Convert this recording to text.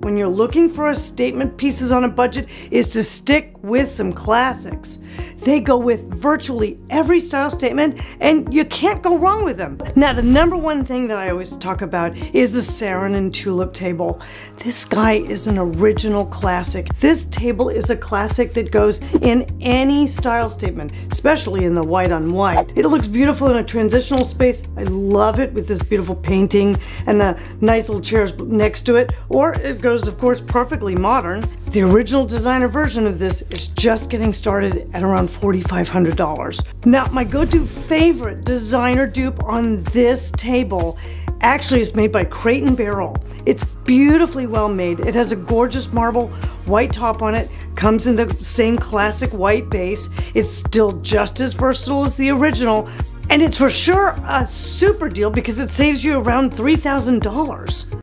when you're looking for a statement pieces on a budget is to stick with some classics. They go with virtually every style statement and you can't go wrong with them. Now the number one thing that I always talk about is the Saarinen Tulip table. This guy is an original classic. This table is a classic that goes in any style statement, especially in the white on white. It looks beautiful in a transitional space. I love it with this beautiful painting and the nice little chairs next to it, or it goes of course perfectly modern. The original designer version of this is just getting started at around $4,500. Now, my go-to favorite designer dupe on this table actually is made by Crate and Barrel. It's beautifully well made. It has a gorgeous marble white top on it, comes in the same classic white base. It's still just as versatile as the original, and it's for sure a super deal because it saves you around $3,000.